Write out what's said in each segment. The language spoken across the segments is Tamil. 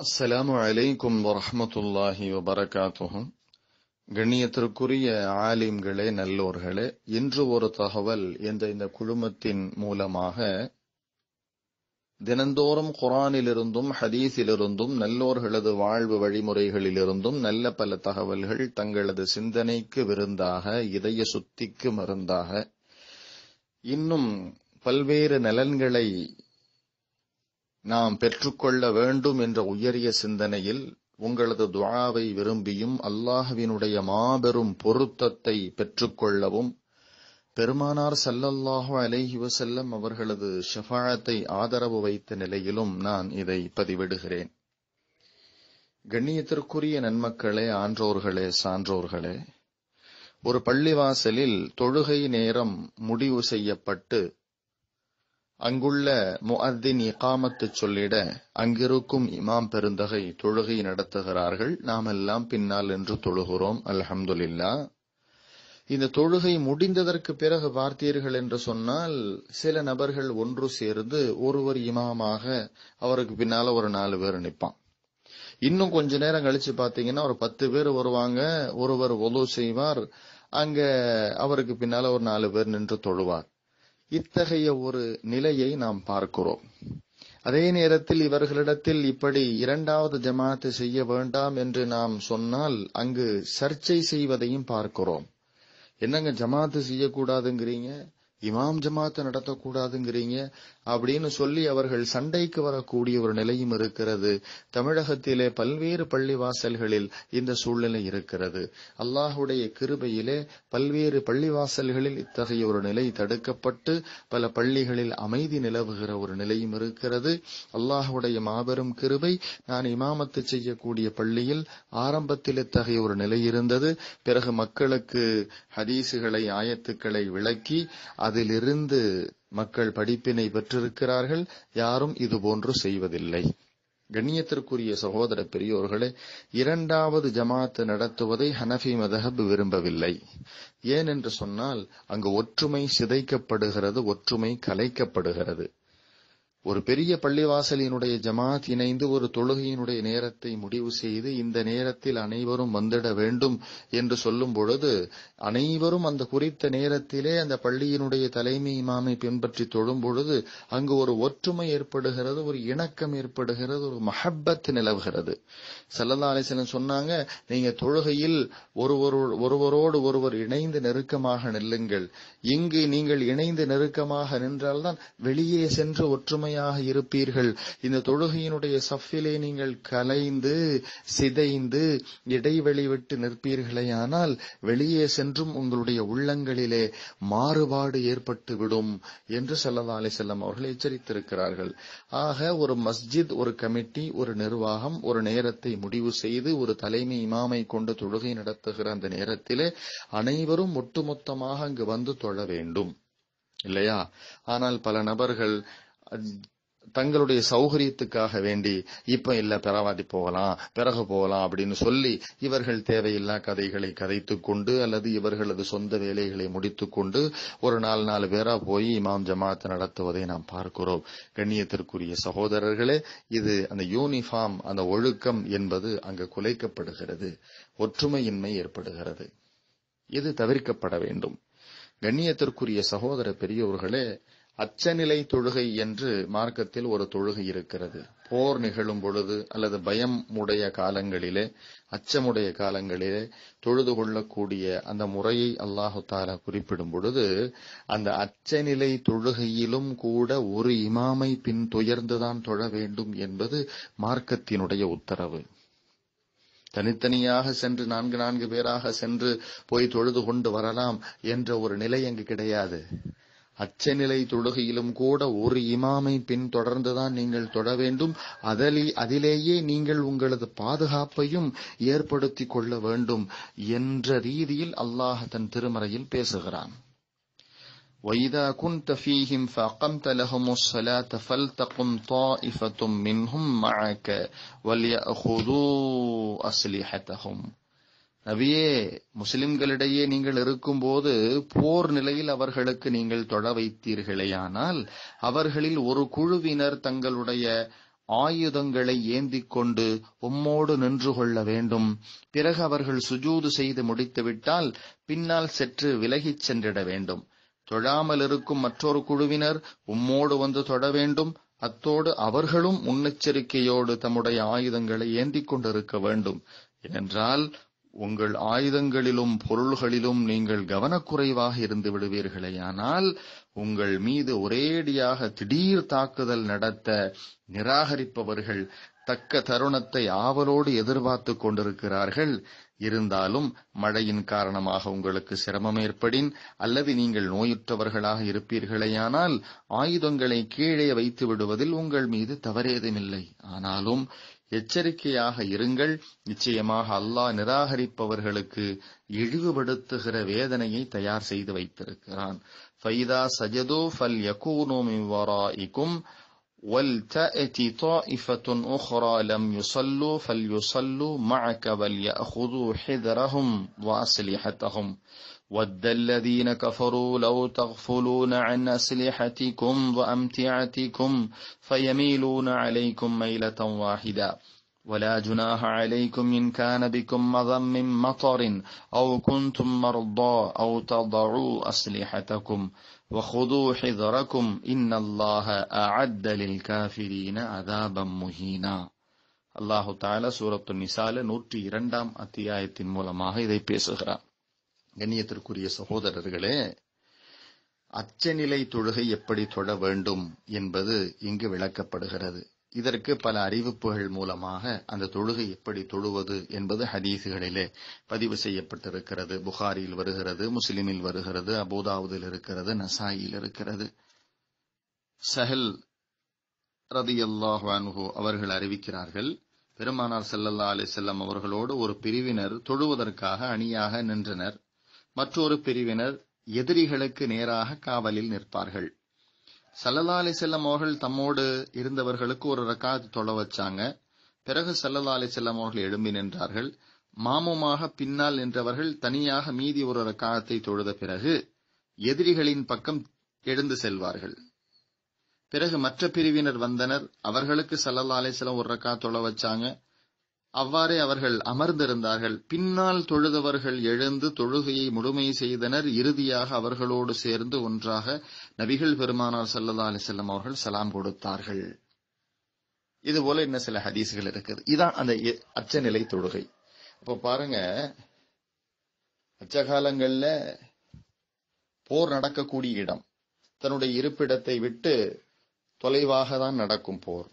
அஸ்ஸலாமு அலைக்கும் வரஹ்மத்துல்லாஹி வபரகாத்துஹும் கண்ணியத்திற்குரிய ஆலிம்களே நல்லோர்களே இன்று ஒரு தகவல் என்ற இந்த குழுமத்தின் மூலமாக தினந்தோறும் குரானிலிருந்தும் ஹதீஸிலிருந்தும் நல்லோர்களது வாழ்வு வழிமுறைகளிலிருந்தும் நல்ல பல தகவல்கள் தங்களது சிந்தனைக்கு விருந்தாக இதய சுத்திக்கு மருந்தாக இன்னும் பல்வேறு நலன்களை நாம் பெற்றுக்கொள்ள வேண்டும் என்ற உயரிய சிந்தனையில் உங்களது துவாவை விரும்பியும் அல்லாஹுவினுடைய மாபெரும் பொருத்தத்தை பெற்றுக்கொள்ளவும் பெருமானார் சல்லல்லாஹு அலைஹி வசல்லம் அவர்களது ஷஃபாயத்தை ஆதரவு வைத்த நிலையிலும் நான் இதை பதிவிடுகிறேன். கண்ணியத்திற்குரிய நன்மக்களே ஆன்றோர்களே சான்றோர்களே ஒரு பள்ளிவாசலில் தொழுகை நேரம் முடிவு செய்யப்பட்டு அங்குள்ள முஅத்தின் இகாமத்து சொல்லிட அங்கிருக்கும் இமாம் பெருந்தகை தொழுகை நடத்துகிறார்கள். நாம் எல்லாம் பின்னால் என்று தொழுகிறோம். அல்ஹம்துலில்லா. இந்த தொழுகை முடிந்ததற்கு பிறகு பார்த்தீர்கள் என்று சொன்னால் சில நபர்கள் ஒன்று சேர்ந்து ஒருவர் இமாமாக அவருக்கு பின்னால ஒரு நாலு பேர் நிற்பான். இன்னும் கொஞ்ச நேரம் கழிச்சு பாத்தீங்கன்னா ஒரு பத்து பேர் வருவாங்க. ஒருவர் ஒலு செய்வார். அங்க அவருக்கு பின்னால ஒரு நாலு பேர் நின்று தொழுவார். இத்தகைய ஒரு நிலையை நாம் பார்க்கிறோம். அதே நேரத்தில் இவர்களிடத்தில் இப்படி இரண்டாவது ஜமாத்து செய்ய வேண்டாம் என்று நாம் சொன்னால் அங்கு சர்ச்சை செய்வதையும் பார்க்கிறோம். என்னங்க ஜமாத்து செய்யக்கூடாதுங்கிறீங்க? இமாம் ஜமாத்து நடத்தக்கூடாதுங்கிறீங்க? அப்படின்னு சொல்லி அவர்கள் சண்டைக்கு வரக்கூடிய ஒரு நிலையும் இருக்கிறது. தமிழகத்திலே பல்வேறு பள்ளிவாசல்களில் இந்த சூழ்நிலை இருக்கிறது. அல்லாஹுடைய கிருபையிலே பல்வேறு பள்ளிவாசல்களில் இத்தகைய ஒரு நிலை தடுக்கப்பட்டு பல பள்ளிகளில் அமைதி நிலவுகிற ஒரு நிலையும் இருக்கிறது. அல்லாஹுடைய மாபெரும் கிருபை நான் இமாமத்து செய்யக்கூடிய பள்ளியில் ஆரம்பத்தில் இத்தகைய ஒரு நிலை இருந்தது. பிறகு மக்களுக்கு ஹதீசுகளை ஆயத்துக்களை விளக்கி அதிலிருந்து மக்கள் படிப்பினை பெற்றிருக்கிறார்கள் யாரும் இதுபோன்று செய்வதில்லை. கண்ணியத்திற்குரிய சகோதர பெரியோர்களே இரண்டாவது ஜமாத்து நடத்துவதை ஹனஃபி மதஹப் விரும்பவில்லை. ஏனென்று சொன்னால் அங்கு ஒற்றுமை சிதைக்கப்படுகிறது ஒற்றுமை கலைக்கப்படுகிறது. ஒரு பெரிய பள்ளிவாசலினுடைய ஜமாத் இணைந்து ஒரு தொழுகையினுடைய நேரத்தை முடிவு செய்து இந்த நேரத்தில் அனைவரும் வந்துட வேண்டும் என்று சொல்லும் பொழுது அனைவரும் அந்த குறித்த நேரத்திலே அந்த பள்ளியினுடைய தலைமை இமாமை பின்பற்றி தொழும் பொழுது அங்கு ஒரு ஒற்றுமை ஏற்படுகிறது ஒரு இணக்கம் ஏற்படுகிறது ஒரு மஹப்பத் நிலவுகிறது. சல்லல்லா அலிசலன் சொன்னாங்க நீங்க தொழுகையில் ஒருவர் ஒருவரோடு ஒருவர் இணைந்து நெருக்கமாக நில்லுங்கள். இங்கு நீங்கள் இணைந்து நெருக்கமாக நின்றால்தான் வெளியே சென்று ஒற்றுமை ஒற்றுமையாக இருப்பீர்கள். இந்த தொழுகையினுடைய சஃபிலே நீங்கள் கலைந்து சிதைந்து இடைவெளி விட்டு நிற்பீர்களே ஆனால் வெளியே சென்றும் உங்களுடைய உள்ளங்களிலே மாறுபாடு ஏற்பட்டு விடும் என்று சல்லா அலி செல்லம் அவர்கள் எச்சரித்திருக்கிறார்கள். ஆக ஒரு மஸ்ஜித் ஒரு கமிட்டி ஒரு நிர்வாகம் ஒரு நேரத்தை முடிவு செய்து ஒரு தலைமை இமாமை கொண்டு தொழுகை நடத்துகிற அந்த நேரத்திலே அனைவரும் ஒட்டுமொத்தமாக அங்கு வந்து தொழ வேண்டும். இல்லையா? ஆனால் பல நபர்கள் தங்களுடைய சௌகரியத்துக்காக வேண்டி இப்ப இல்ல பிறவாதி போகலாம் பிறகு போகலாம் அப்படின்னு சொல்லி இவர்கள் தேவையில்லா கதைகளை கதைத்து கொண்டு அல்லது இவர்களது சொந்த வேலைகளை முடித்து கொண்டு ஒரு நாலு நாலு பேரா போய் இமாம் ஜமாத் நடத்துவதை நாம் பார்க்கிறோம். கண்ணியத்திற்குரிய சகோதரர்களே இது அந்த யூனிஃபார்ம் அந்த ஒழுக்கம் என்பது அங்கு குலைக்கப்படுகிறது. ஒற்றுமையின்மை ஏற்படுகிறது. இது தவிர்க்கப்பட வேண்டும். கண்ணியத்திற்குரிய சகோதர பெரியவர்களே அச்சநிலை தொழுகை என்று மார்க்கத்தில் ஒரு தொழுகை இருக்கிறது. போர் நிகழும் பொழுது அல்லது பயம் உடைய காலங்களிலே அச்சமுடைய காலங்களிலே தொழுது கொள்ளக்கூடிய அந்த முறையை அல்லாஹு தாலா குறிப்பிடும் பொழுது அந்த அச்சநிலை தொழுகையிலும் கூட ஒரு இமாமை பின் துயர்ந்துதான் தொழ வேண்டும் என்பது மார்க்கத்தினுடைய உத்தரவு. தனித்தனியாக சென்று நான்கு நான்கு பேராக சென்று போய் தொழுது கொண்டு வரலாம் என்ற ஒரு நிலை அங்கு கிடையாது. அச்சநிலை தொழுகையிலும் கூட ஒரு இமாமை பின் தொடர்ந்துதான் நீங்கள் தொட வேண்டும் அதிலே அதிலேயே நீங்கள் உங்களது பாதுகாப்பையும் ஏற்படுத்தி கொள்ள வேண்டும் என்ற ரீதியில் அல்லாஹ் தன் திருமறையில் பேசுகிறான் وَإِذَا كُنْتَ فِيهِمْ فَأَقَمْتَ لَهُمُ الصَّلَاةَ فَلْتَقُمْ طَائِفَةٌ مِّنْهُمْ مَعَكَ وَلْيَأْخُذُوا أَسْلِحَتَهُمْ நபியே முஸ்லிம்களிடையே நீங்கள் இருக்கும்போது போர் நிலையில் அவர்களுக்கு நீங்கள் தொழ வைத்தீர்களேயானால் அவர்களில் ஒரு குழுவினர் தங்களுடைய ஆயுதங்களை ஏந்திக் கொண்டு உம்மோடு நின்று கொள்ள வேண்டும். பிறகு அவர்கள் சுஜூது செய்து முடித்துவிட்டால் பின்னால் சென்று விலகிச் சென்றிட வேண்டும். தொழாமல் இருக்கும் மற்றொரு குழுவினர் உம்மோடு வந்து தொட வேண்டும். அத்தோடு அவர்களும் முன்னெச்சரிக்கையோடு தம்முடைய ஆயுதங்களை ஏந்திக் கொண்டிருக்க வேண்டும். ஏனென்றால் உங்கள் ஆயுதங்களிலும் பொருள்களிலும் நீங்கள் கவனக்குறைவாக இருந்து விடுவீர்களேயானால் உங்கள் மீது ஒரேடியாக திடீர் தாக்குதல் நடத்த நிராகரிப்பவர்கள் தக்க தருணத்தை ஆவலோடு எதிர்பார்த்து கொண்டிருக்கிறார்கள். இருந்தாலும் மழையின் காரணமாக உங்களுக்கு சிரமம் ஏற்படின் அல்லது நீங்கள் நோயுற்றவர்களாக இருப்பீர்களேயானால் ஆயுதங்களை கீழே வைத்து விடுவதில் உங்கள் மீது தவறேதுமில்லை. ஆனாலும் எச்சரிக்கையாக இருங்கள். நிச்சயமாக அல்லாஹ் நிராகரிப்பவர்களுக்கு இழிவுபடுத்துகிற வேதனையை தயார் செய்து வைத்திருக்கிறான். ஃபைதா சஜதோ ஃபல் யகூனோ மின் வராஇக்கும் ولتأتي طائفة أخرى لم يصلوا فليصلوا معك وليأخذوا حذرهم وأسلحتهم. ود الذين كفروا لو تغفلون عن أسلحتكم وأمتعتكم فيميلون عليكم ميلة واحدة. ولا جناح عليكم إن كان بكم مضى من مطر أو كنتم مرضى أو تضعوا أسلحتكم. وخذوا حذركم إن الله أعد للكافرين عذابا مهينا அல்லாஹு தாலா சூரத்து நிசால நூற்றி இரண்டாம் அத்தியாயத்தின் மூலமாக இதை பேசுகிறார் கண்ணியத்திற்குரிய சகோதரர்களே அச்சநிலை தொழுகை எப்படி தொழ வேண்டும் என்பது இங்கு விளக்கப்படுகிறது இதற்கு பல அறிவிப்புகள் மூலமாக அந்த தொழுகை எப்படி தொழுவது என்பது ஹதீசுகளிலே பதிவு செய்யப்பட்டிருக்கிறது. புகாரியில் வருகிறது முஸ்லிமில் வருகிறது அபோதாவுதில் இருக்கிறது நசாயில் இருக்கிறது. சஹல் ரதி அல்லாஹானுஹு அவர்கள் அறிவிக்கிறார்கள் பெருமானார் செல்லல்லா அலி செல்லம் அவர்களோடு ஒரு பிரிவினர் தொழுவதற்காக அணியாக நின்றனர். மற்றொரு பிரிவினர் எதிரிகளுக்கு நேராக காவலில் நிற்பார்கள். சல்லல்லா அலி செல்லம் அவர்கள் தம்மோடு இருந்தவர்களுக்கு ஒரு ரக்காத் தொலை வச்சாங்க. பிறகு சல்லல்லா அலி செல்லம் அவர்கள் எழும்பி நின்றார்கள். மாமுமாக பின்னால் நின்றவர்கள் தனியாக மீதி ஒரு ரக்காத்தை தொழுத பிறகு எதிரிகளின் பக்கம் எழுந்து செல்வார்கள். பிறகு மற்ற பிரிவினர் வந்தனர். அவர்களுக்கு சல்லல்லா அலிஸ்லாம் ஒரு ரக்கா தொலை வச்சாங்க. அவ்வாறே அவர்கள் அமர்ந்திருந்தார்கள். பின்னால் தொழுதவர்கள் எழுந்து தொழுகையை முழுமை செய்தனர். இறுதியாக அவர்களோடு சேர்ந்து ஒன்றாக நபிகள் பெருமானார் சல்லல்லா அலிசல்லம் அவர்கள் சலாம் கொடுத்தார்கள். இது போல இன்னும் சில ஹதீஸ்கள் இருக்குது. இதான் அந்த அச்சநிலை தொழுகை. இப்ப பாருங்க அச்சகாலங்கள்ல போர் நடக்கக்கூடிய இடம். தன்னுடைய இருப்பிடத்தை விட்டு தொலைவாக தான் நடக்கும் போர்.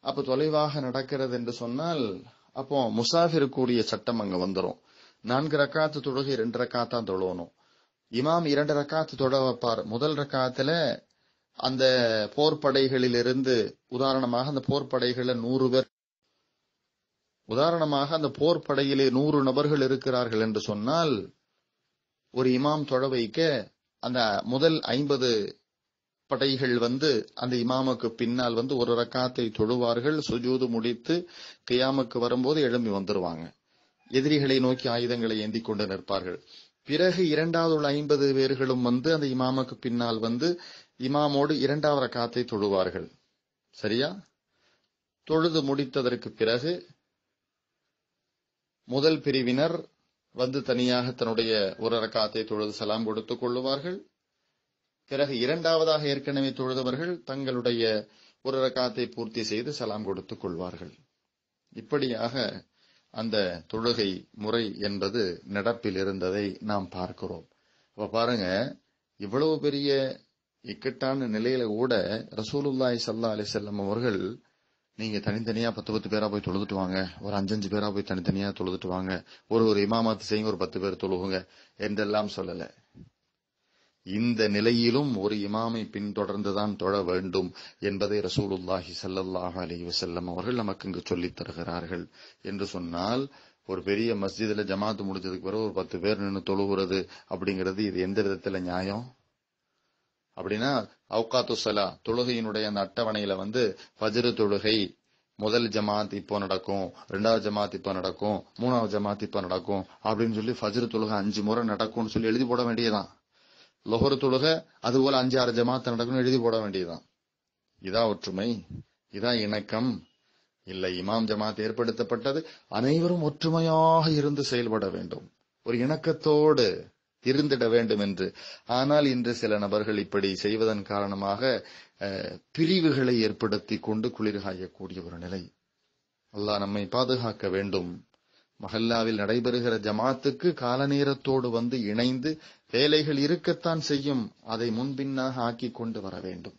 அப்ப தொலைவாக நடக்கிறது என்று சொன்னால் அப்போ முசாஃபிருக்குரிய சட்டம் அங்க வந்துடும் நான்கு ரக்காத்து தொழுகை ரெண்டு ரக்காத்தான் தொழணும் இமாம் இரண்டு ரக்காத்து தொட வைப்பார். முதல் ரக்காத்துல அந்த போர்ப்படைகளிலிருந்து உதாரணமாக அந்த போர்படைகள நூறு பேர். உதாரணமாக அந்த போர்படையிலே நூறு நபர்கள் இருக்கிறார்கள் என்று சொன்னால் ஒரு இமாம் தொழ வைக்க அந்த முதல் ஐம்பது படைகள் வந்து அந்த இமாமுக்கு பின்னால் வந்து ஒரு ரக்காத்தை தொழுவார்கள் சுஜூது முடித்து கியாமுக்கு வரும்போது எழும்பி வந்துருவாங்க. எதிரிகளை நோக்கி ஆயுதங்களை ஏந்தி கொண்டு நிற்பார்கள். பிறகு இரண்டாவது உள்ள ஐம்பது பேர்களும் வந்து அந்த இமாமுக்கு பின்னால் வந்து இமாமோடு இரண்டாவது ரக்காத்தை தொழுவார்கள். சரியா? தொழுது முடித்ததற்கு பிறகு முதல் பிரிவினர் வந்து தனியாக தன்னுடைய ஒரு ரக்காத்தை தொழுது சலாம் கொடுத்துக் கொள்ளுவார்கள். பிறகு இரண்டாவதாக ஏற்கனவே தொழுதவர்கள் தங்களுடைய ஒரு ரக்காத்தை பூர்த்தி செய்து சலாம் கொடுத்துக் கொள்வார்கள். இப்படியாக அந்த தொழுகை முறை என்பது நடப்பில் இருந்ததை நாம் பார்க்கிறோம். அப்ப பாருங்க இவ்வளவு பெரிய இக்கட்டான நிலையில கூட ரசூலுல்லாய் சல்லா அலி செல்லம் அவர்கள் நீங்க தனித்தனியா பத்து பத்து பேரா போய் தொழுதுட்டு வாங்க ஒரு அஞ்சஞ்சு பேரா போய் தனித்தனியா தொழுதுட்டு வாங்க ஒரு ஒரு இமாமத்து செய்யுங்க ஒரு பத்து பேர் தொழுகுங்க என்றெல்லாம் சொல்லல. இந்த நிலையிலும் ஒரு இமாமை பின்தொடர்ந்துதான் தொழ வேண்டும் என்பதை ரசூலுல்லாஹி சல்லாஹ் அலி வசல்லம் அவர்கள் நமக்கு இங்கு சொல்லித் தருகிறார்கள். என்று சொன்னால் ஒரு பெரிய மஸ்ஜிதுல ஜமாத்து முடிஞ்சதுக்கு பிறகு ஒரு பத்து பேர் நின்று தொழுகிறது அப்படிங்கிறது இது எந்த விதத்துல நியாயம்? அப்படின்னா அவுகாத்து சலா தொழுகையினுடைய அந்த அட்டவணையில வந்து ஃபஜ்ரு தொழுகை முதல் ஜமாத் இப்போ நடக்கும் ரெண்டாவது ஜமாத் இப்போ நடக்கும் மூணாவது ஜமாத் இப்போ நடக்கும் அப்படின்னு சொல்லி ஃபஜ்ரு தொழுகை அஞ்சு முறை நடக்கும்னு சொல்லி எழுதி போட வேண்டியதான் லொஹர் தொழுக அதுபோல அஞ்சு ஆறு நடக்கணும் எழுதி போட வேண்டியதுதான். இதா ஒற்றுமை இதான் இணக்கம். இல்லை இமாம் ஜமாத் ஏற்படுத்தப்பட்டது. அனைவரும் ஒற்றுமையாக இருந்து செயல்பட வேண்டும். ஒரு இணக்கத்தோடு இருந்திட வேண்டும் என்று. ஆனால் இன்று சில நபர்கள் இப்படி செய்வதன் காரணமாக பிரிவுகளை ஏற்படுத்தி கொண்டு குளிர் காயக்கூடிய ஒரு நிலை. அல்லாஹ் நம்மை பாதுகாக்க வேண்டும். மஹல்லாவில் நடைபெறுகிற ஜமாத்துக்கு கால நேரத்தோடு வந்து இணைந்து வேலைகள் இருக்கத்தான் செய்யும் அதை முன்பின்னாக ஆக்கி கொண்டு வர வேண்டும்.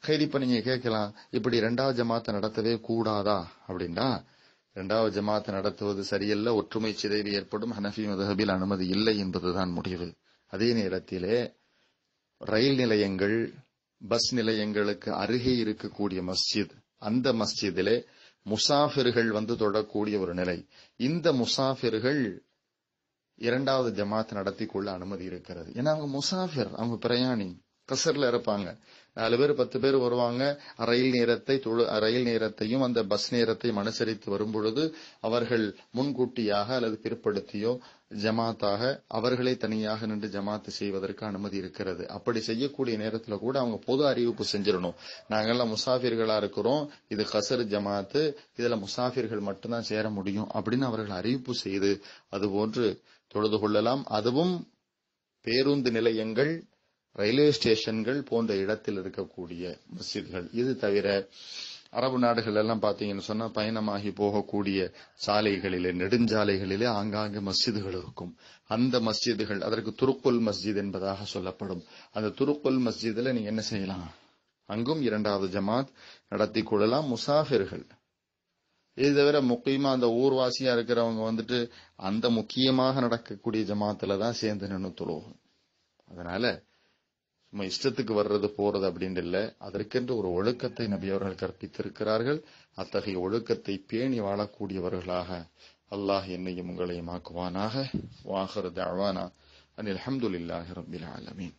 சரி இப்ப நீங்க கேட்கலாம் இப்படி இரண்டாவது ஜமாத்தை நடத்தவே கூடாதா? அப்படின்னா இரண்டாவது ஜமாத்தை நடத்துவது சரியல்ல ஒற்றுமை சிதைவு ஏற்படும் ஹனஃபி மதஹபில் அனுமதி இல்லை என்பதுதான் முடிவு. அதே நேரத்திலே ரயில் நிலையங்கள் பஸ் நிலையங்களுக்கு அருகே இருக்கக்கூடிய மஸ்ஜித் அந்த மஸ்ஜிதிலே முசாஃபிர்கள் வந்து தொடக்கூடிய ஒரு நிலை. இந்த முசாஃபிர்கள் இரண்டாவது ஜமாத் நடத்தி கொள்ள அனுமதி இருக்கிறது. ஏன்னா அவங்க முசாஃபிர் அவங்க பிரயாணி. கசரில் இருப்பாங்க நாலு பேர் பத்து பேர் வருவாங்க. ரயில் நேரத்தை தொழு- ரயில் நேரத்தையும் அந்த பஸ் நேரத்தையும் அனுசரித்து வரும்பொழுது அவர்கள் முன்கூட்டியாக அல்லது பிற்படுத்தியோ ஜமாத்தாக அவர்களை தனியாக நின்று ஜமாத்து செய்வதற்கு அனுமதி இருக்கிறது. அப்படி செய்யக்கூடிய நேரத்தில் கூட அவங்க பொது அறிவிப்பு செஞ்சிடணும். நாங்கெல்லாம் முசாஃபிர்களா இருக்கிறோம். இது கசர் ஜமாத்து. இதுல முசாஃபிர்கள் மட்டும்தான் சேர முடியும் அப்படின்னு அவர்கள் அறிவிப்பு செய்து அதுபோன்று தொழுது கொள்ளலாம். அதுவும் பேருந்து நிலையங்கள் ரயில்வே ஸ்டேஷன்கள் போன்ற இடத்தில் இருக்கக்கூடிய மஸ்ஜித்கள். இது தவிர அரபு நாடுகள் எல்லாம் பாத்தீங்கன்னு சொன்னா பயணமாகி போகக்கூடிய சாலைகளிலே நெடுஞ்சாலைகளிலே ஆங்காங்கே மஸ்ஜிதுகள் இருக்கும். அந்த மஸ்ஜிதுகள் அதற்கு துருக்குல் மஸ்ஜித் என்பதாக சொல்லப்படும். அந்த துருக்குல் மஸ்ஜிதுல நீங்க என்ன செய்யலாம்? அங்கும் இரண்டாவது ஜமாத் நடத்தி கொள்ளலாம் முசாஃபிர்கள். இது தவிர முக்கியமா அந்த ஊர்வாசியா இருக்கிறவங்க வந்துட்டு அந்த முக்கியமாக நடக்கக்கூடிய ஜமாத்துல தான் சேர்ந்து நின்று தொழுவோம் அதனால நம்ம இஷ்டத்துக்கு வர்றது போறது அப்படின்னு இல்லை. அதற்கென்று ஒரு ஒழுக்கத்தை நபி அவர்கள் கற்பித்திருக்கிறார்கள். அத்தகைய ஒழுக்கத்தை பேணி வாழக்கூடியவர்களாக அல்லாஹ் என்னையும் உங்களையும் ஆக்குவானாக. வாஹர் தவானா அனில் அஹமதுல்லாஹி ரபில் ஆலமீன்.